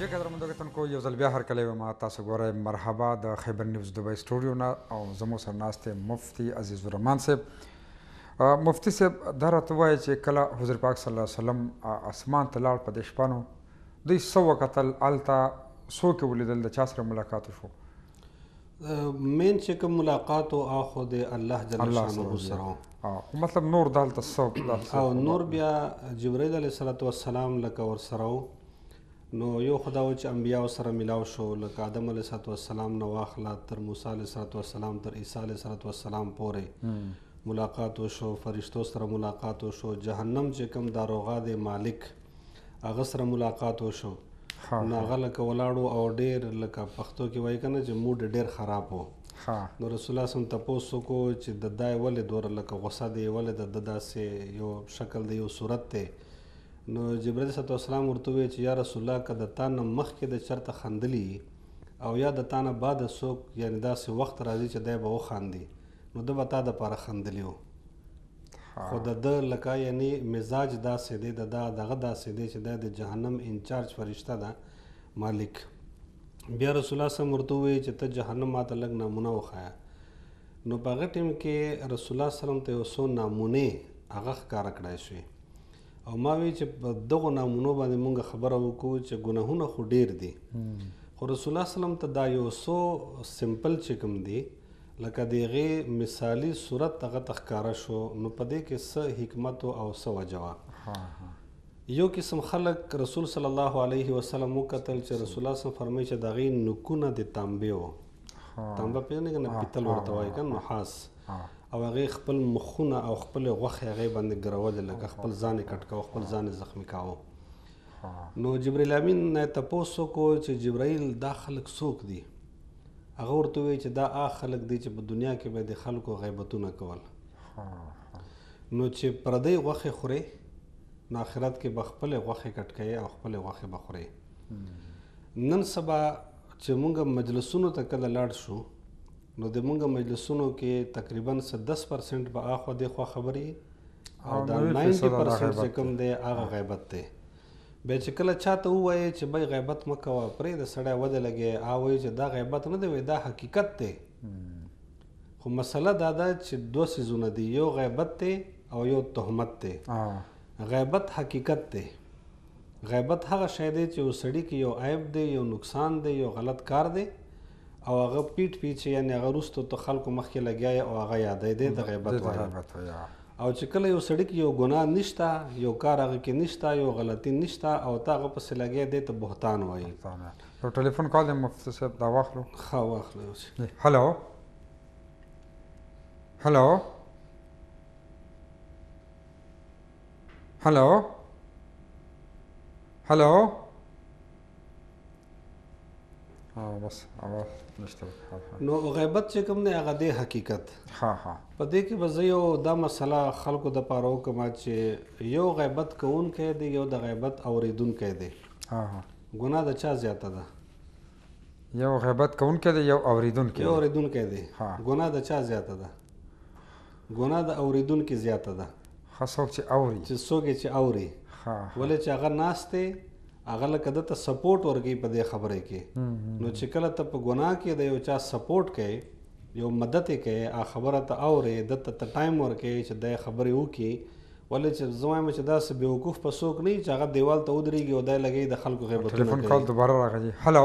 جې قدرمندو کتونکو یو ځل بیا هر کله وم تاسو ګورئ مرحبا د خیبر نیوز دوبۍ سټوډیو نه او زمو سره ناست مفتی عزیز الرحمن صاحب مفتی صاحب دا راته وایي چې کله حضور پاک صلی الله علیه وسلم اسمان ته لاړ په دې شپانو دوی څه وکتل هلته څوک یې ولیدل د چا سره ملاقات وشو مین چې کوم ملاقات او اخو د الله جل شانه سره او مطلب نور دالته سو او نور بیا جبرئیل علیه السلام لکه ور سره نو یو خدا و چې انبیا سره ملاو شو لکه آدم علیه السلام نو واخله تر موسی علیه السلام تر عیسی علیه السلام پورې ملاقات وشو فرشتو سره ملاقات وشو جهنم چې کوم داروغه د مالک هغه سره ملاقات وشو نو هغه لکه ولاړو او ډیر لکه پښتو کې وایي کنه چې موډ ډیر خراب وو نو رسول الله سم تاسو کو چې د دای ولې دور لکه غوسه دی ولې د داسې یو شکل دی یو صورت ته نو جبرئیل صلی الله علیه وسلم ورته وی چې یا رسول الله کده تا نه مخ کې د چرته خندلی او یا د تا نه بعد سوک یعنی داسې وخت راځي چې دای به وخاندي نو د به تا د پاره خندلی وو خو د ده لکه یعنی مزاج داسی دی دده دغه داسی دی چه دا د جهنم انچارج فرشته ده مالک بیا رسول الله سم ورته وویی چه ته جهنم ماته لږ نامونه وښایه نو په هغه ټیم کی رسول الله سلم ته یو څو نامونی هغه ښکاره کړای شوی او ما وی چه په دغو نامونو باندی مونږ خبره وکو چه ګناهونه خو ډیر دی خو رسول الله سلم ته دا یو څو سمپل چه کوم دی لکه د هغې مثالي صورت هغه ته ښکاره شو، نو په دې کې څه حکمت او څه وجه وه؟ یو قسم خلک رسول صلی الله علیه وسلم وکتل چې رسول الله صلی فرمایي چې د هغې نوکونه د تانبې وو. تانبه پېژنې که نه پیتل ورته وایي که نحاس او هغې خپل مخونه او خپلې غوښې هغې باندې ګرولې لکه خپل ځان یې کټ کاوه خپل ځان یې زخمي کاوه نو جبرائیل امین نه یې تپوس وکړو چې جبرائیل دا خلک څوک دي؟ هغه ورته وویل چې دا هغه خلک دي چې په دنیا کې به یې د خلکو غیبتونه کول نو چې پردۍ غوښې خورې نو آخرت کې به خپلې غوښې کټکوې او خپلې غوښې به خورې نن سبا چې مونږ مجلسونو ته کله لاړ شو نو د مونږ مجلسونو کې تقریبا څه دس پرسنټ به اخوا دېخوا خبرې او دا ناینټي پرسنټ چې کوم دی هغه غیبت دی بیا چې کله چاته ووایې چې بی غیبت مه کوه پریږده سړی وده لګی هغه وایي چې دا غیبت نه دی وایي دا حقیقت دی خو مسله دا ده چې دوه څیزونه دي یو غیبت دی او یو تهمت دی غیبت حقیقت دی غیبت هغه شی دی چې یو سړي کې یو عیب دی یو نقصان دی یو غلط کار دی او هغه پیټ پی چې یعنی هغه روستو ته خلکو مخکې لګیا یې او هغه یادی دی ته غیبت وایي او چې کله یو سړی کې یو ګناه نشته یو کار هغه کې نشته یو غلطی نشته او تا هغه پسې لګیا دی ته بهتان وایي یو ټلیفون کال دی مفتی صاحب دا واخلو ښه واخلو هلو هلو هلو هلو ها بس هغه نشته نو غیبت چې کوم دی هغه دی حقیقت ها ها په دې کې به زه یو دا مسله خلکو د پاره وکم چې یو غیبت کوونکی دی یو د غیبت اوریدونکی دی ها ها ګناه د چا زیاته ده یو غیبت کوونکی دی یو اوریدونکی یو اوریدونکی دی ګناه د چا زیاته ده ګناه د اورېدونکي زیاته ده. ښه څوک چې اوري. چې څوک یې چې اوري. ښه ښه. ولې چې هغه ناست دی هغه لکه ده ته سپورټ ورکوي په دې خبره کې. نو چې کله ته په ګناه کې د یو چا سپورټ کوې یو مدد یې کوې هغه خبره ته اورې ده ته ته ټایم ورکوې چې دی خبرې وکړي ولې چې زه وایم چې داسې بیوقوف په څوک نه وي چې هغه دیوال ته ودرېږي او دی لګوي د خلکو غیبتونه کوي. ټلیفون کال دوباره راغلی. هلو.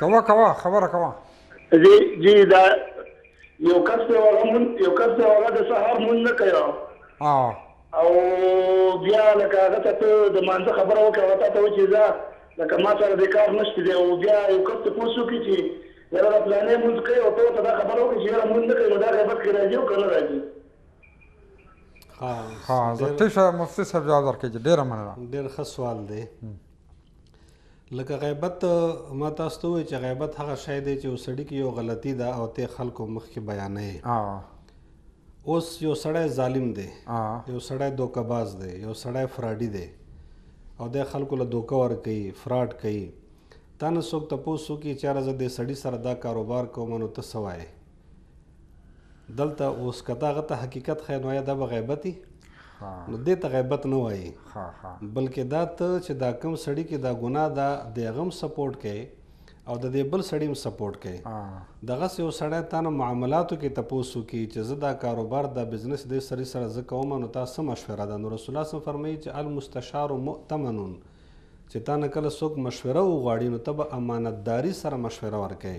کوه کوه خبره کوه جی جی دا یو کس په هغه مون یو کس په هغه د سهار مون نه کوي ها او بیا لکه هغه ته ته د مانځه خبره وکړه هغه ته ته وایي چې زه لکه ما سره د کار نشته دی او بیا یو کس ته پوه شو کې چې یاره دا پلانې مونځ کوي او ته ورته دا خبره وکړي چې یاره مونځ نه کوي نو دا غیبت کې راځي او که نه راځي ها ها زکه شه مفتی صاحب جواب ورکړي ډیره مننه ډیر ښه سوال دی لکه غیبت ما تاسو ته وی چې غیبت هغه شی دی چې وسړی کې یو غلطی ده او ته خلکو مخ کې بیانې اوس یو سړی ظالم دی یو سړی دوکباز دی یو سړی فراډی دی او د خلکو له دوکه ور کوي فراډ کوي تا نه څوک تپوس وکړي چې راځه د سړی سره دا کاروبار کوم نو ته سوای دلته اوس که دا غته حقیقت خې نو یا دا به غیبتي نو دې ته غیبت نه وایي بلکې دا ته چې دا کم سړی کې دا ګناه دا د غم سپورټ کوي او د دې بل سړی هم سپورټ کوي دغه سه یو سړی تا نه معاملاتو کې تپوسو کی چې زه دا کاروبار دا بزنس دې سړی سره زه کوم نو تاسو سم مشوره ده نو رسول الله سم فرمایي چې المستشار مؤتمن چې تا نه کله څوک مشوره وغواړي نو ته به امانتداري سره مشوره ورکړي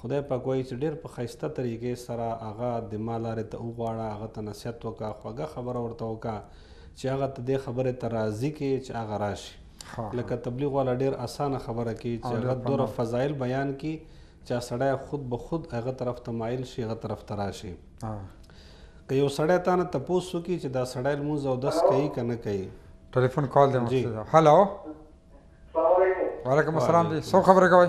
خدای پاک وايي چې ډېر په ښايسته طريقې سره هغه دما لارې ته وغواړه، هغه ته نصيحت وکړه، خوږه خبره ورته وکړه چې هغه ته دې خبرې ته راضي کړې چې هغه راشي. لکه تبليغ والا ډېر اسانه خبره کوي چې هغه دوره فضائل بيان کړي چې هغه سړی خود به خود هغه طرف ته مائل شي هغه طرف ته راشي. که يو سړی تا نه تپوس وکړي چې دا سړی لمونځ اودس کوي که نه کوي. ټليفون کال دې مخکې ده. هلو. سلام عليکم. وعليکم السلام جي. څوک خبرې کوئ؟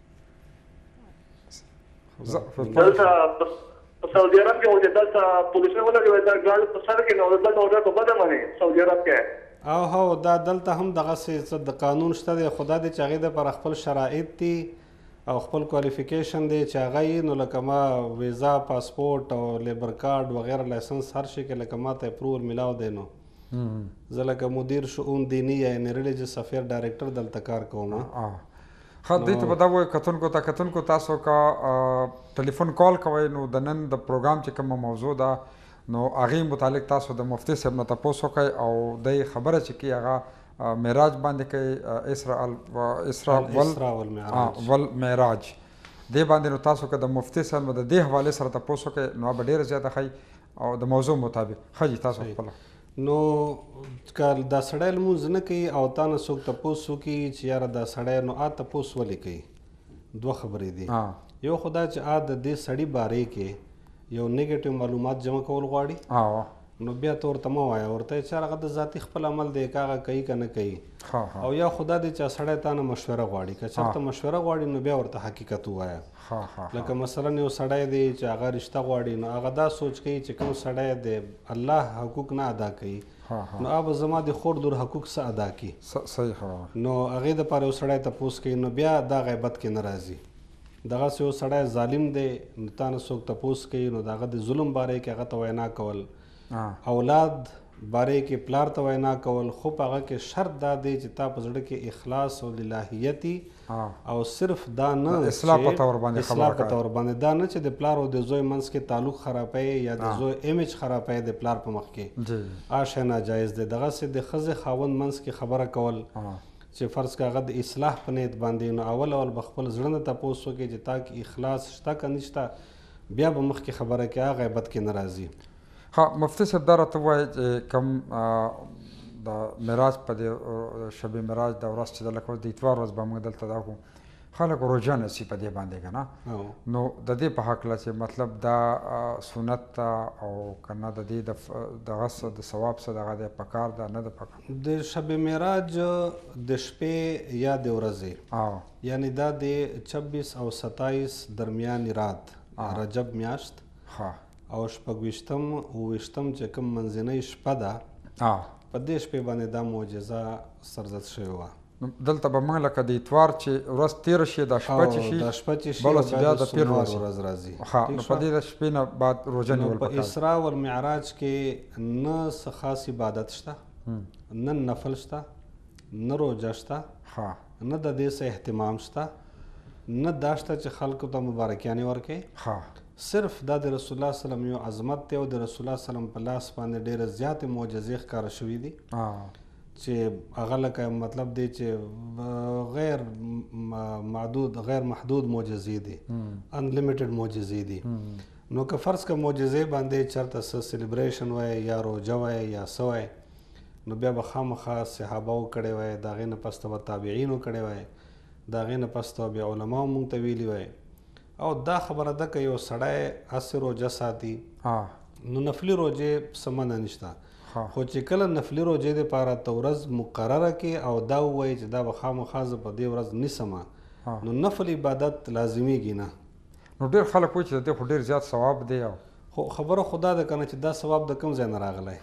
دلته په سعودي عرب کې وځي دلته پولیس نه ولري دا ګاډي په سر کې نو دلته اورډر په بده مني سعودي عرب کې او هو دا دلته هم دغه څه د قانون شته دی خدا دې چې هغه د پر خپل شرایط دي او خپل کوالیفیکیشن دی چې هغه یې نو لکه ما ویزا پاسپورت او لیبر کارت وغیرہ لایسنس هر شي کې لکه ما ته اپروول ملاو دی نو زه لکه مدیر شؤون دینی یا یعنې ریلیجس افیر ډایرکټر دلته کار کوم ښه دوی ته به دا ووایو کتونکو ته کتونکو تاسو که ټلیفون کال کوئ نو د نن د پروګرام چې کومه موضوع ده نو هغې متعلق تاسو د مفتي صاحب نه تپوس وکړئ او دی خبره چې کوي هغه معراج باندې کوي اسرا اسرا ول معراج دې باندې نو تاسو که د مفتي صاحب د دې حواله سره تپوس وکړئ نو به ډېر زیاته ښایي او د موضوع مطابق ښه جي تاسو خپله نو که دا سړی لمونځ نه کوي او تا نه څوک تپوس وکړي چې یاره دا سړی نو آ تپوس ولې کوي دوه خبرې دي یو خو دا چې آ د دې سړي باره کې یو نیګیټیو معلومات جمع کول غواړي نو بیا ته ورته مه وایه ورته یې چې هغه د ذاتي خپل عمل دی که هغه کوي که نه کوي او یا خو دا دی چې سړی تا نه مشوره غواړي که چېرته مشوره غواړي نو بیا ورته حقیقت ووایه لکه مثلا یو سړی دی چې هغه رشته غواړي نو هغه دا سوچ کوي چې کوم سړی د الله حقوق نه ادا کوي نو هغه زما د خور دور حقوق څه ادا کی صحیح نو هغه د پاره یو سړی ته پوس کوي نو بیا دا غیبت کې ناراضي دغه سه یو سړی ظالم دی نو تا نه څوک ته پوس کوي نو دغه د ظلم باره کې هغه ته وینا کول اولاد باره کې پلار ته وینا کول خو په هغه کې شرط دا دی چې تا په زړه کې اخلاص او للهیتی او صرف دا نه چې اصلاح په تور باندې خبره اصلاح په تور باندې دا نه چې د پلار او د زوی منځ کې تعلق خرابه یا د زوی ایمیج خرابه د پلار په مخ کې آشه ناجایز دی دغه سه د خزه خاوند منځ کې خبره کول چې فرض کاغه د اصلاح په نیت باندې نو اول اول بخپل ځړه نه تاسو کې چې تاک اخلاص شته کنيشته بیا به مخ کې خبره کې غیبت کې ناراضي ها مفتي صاحب دا راته ووايه چې کوم د معراج په دې شب معراج د ورځ چې لکه اوس د اتوار ورځ به موږ دلته دا کوو خلک روژه نسی په دې باندې کنه نو د دې په حق لاسه مطلب دا سنت او کنه د دې د غس د ثواب سره دغه د پکار دا نه د پکار د شب معراج د شپې یا د ورځې یعنی دا د 26 او 27 درمیان رات رجب میاشت ها او شپږویشتم اوویشتم چې کوم منځنۍ شپه ده په دې شپې باندې دا معجزه سرزت شوې وه دلته به موږ لکه د اتوار چې ورځ تیر شي دا شپه چې شي دا شپه چې شي بل بیا د پیر ورځ ورځ راځي ها نو په دې شپې نه بعد روزه نیول پکار په اسراء او معراج کې نه څه خاص عبادت شته نه نفل شته نه روزه شته ها نه د دې څه اهتمام شته نه داشته چې خلکو ته مبارکیانې ورکې ها صرف دا د رسول الله سلم یو عظمت دی او د رسول الله سلم په لاس باندې ډېره زیاتې معجزې ښکاره شوې دي چې هغه لکه مطلب دی چې غیر معدود غیر محدود معجزې دي انلیمیټډ معجزې دي نو که فرض که معجزې باندې چرته څه سلیبریشن وای یا روجه وای یا څه وای نو بیا به خامخا صحابه و کړی وای د هغې نه پس ته به تابعینو کړی وای د هغې نه پس ته بیا علماو مونږ ته ویلي وای او دا خبره ده که یو سړی هسې روژه ساتي نو نفلي روژې څه منع نشته خو چې کله نفلي روژې دپاره ته ورځ مقرره کې او دا ووایي چې دا به خامخا زه په دې ورځ نیسم نو نفل عبادت لازمیږي نه نو ډېر خلک وایي چې د دې خو ډېر زیات ثواب دی خو خبره خو دا ده که نه چې دا ثواب د کوم ځای نه راغلی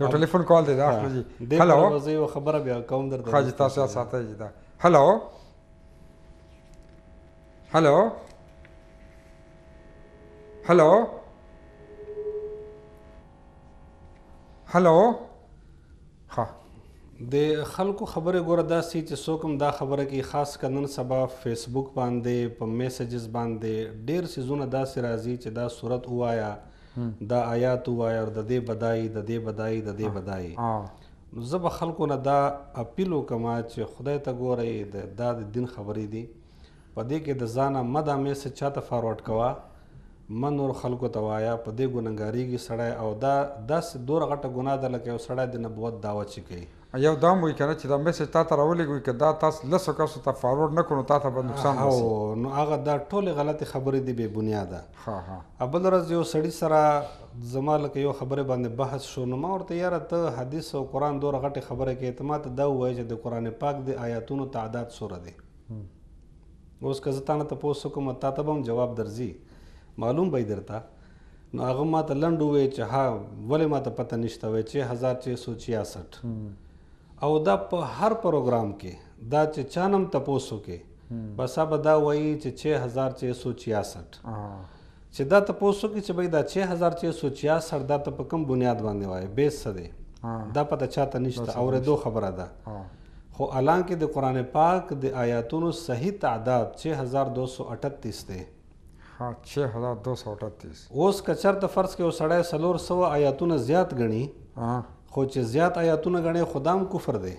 یو ټلیفون کال دی دا اخلو جی هلو دې زه یو خبره بیا کوم درته خاجي تاسو یاد ساتئ جی دا هلو هلو هلو هلو ها د خلکو خبره ګوره دا سي چې څوک هم دا خبره کوي خاص که نن سبا فیسبوک باندې په میسجز باندې ډیر سیزونه داسې راځي چې دا صورت وایا دا آیات وایا د دې بدای د دې بدای د دې بدای نو زه به خلکو نه دا اپیل وکم چې خدای ته ګورئ دا د دین خبرې دي په دې کې د ځانه مه دا میسج چاته فارورډ کوه مه نور خلکو ته وایه په دې ګناهګاریږي سړی او دا داسې دوره غټه ګناه ده لکه یو سړی د نبوت دعوه چې کوي یو دا هم وي کنه چې دا میسج تاته راولېږوي که دا تاسو لسو کسو ته فارورډ نه کړو نو تاته به نقصان رسي نو هغه دا ټولې غلطې خبرې دي بې بنیاده ها ها بل ورځ یو سړي سره زما لکه یو خبرې باندې بحث شو نو ما ورته یاره ته حدیث او قرآن دوره غټې خبرې کوې ته ما ته دا ووایه چې د قرآن پاک د آیاتونو تعداد څوره دی اوس که زه تانه تپوس وکم تا ته به هم جواب درځي معلوم به درته نو هغه ما ته لنډ ووی چې ها ولې ما ته پته نشته وای چې 1666 او دا په هر پروګرام کې دا چې چانم تپوس وکې بس به دا وایي چې 1666 چه دا تپوس وکړي چه بهی دا چه هزار چه سو چیا سردار ته په کوم بنیاد باندې وایې بیس څه دی دا پته چاته نشته اوریدو خبره ده خو الان کې د قران پاک د آیاتونو صحیح تعداد چه هزار دو سو اټتیس دی ها چه هزار دو سو اټتیس اوس که چرته فرض کې وسړی سلور سوه آیاتونه زیات ګڼي خو چه زیات آیاتونه ګڼې خدام کفر دی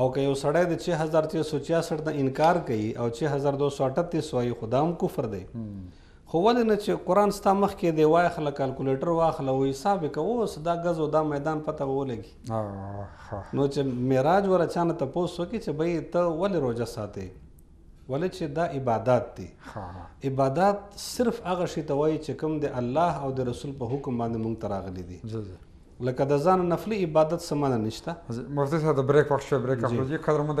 او که یو سړی د چه هزار تیس سو چیاسټ نه انکار کوي او چه هزار دو سو اټتیس وایي خو دا هم کفر دی خو ولې نه چې قران ستا مخکې دی واخله کالکولیټر واخله او حساب یې کوه اوس دا ګز او دا میدان پته به ولګي نو چې معراج وره چا نه تپوس وکړي چې بهي ته ولې روژه ساتې ولې چې دا عبادات دي عبادات صرف هغه شي ته وایي چې کوم د الله او د رسول په حکم باندې مونږ ته راغلي دي لکه د ځانه نفلی عبادت څه منه نشته. مفتی صاحب د بریک وخت شوی بریک اخلو جی قدرمند.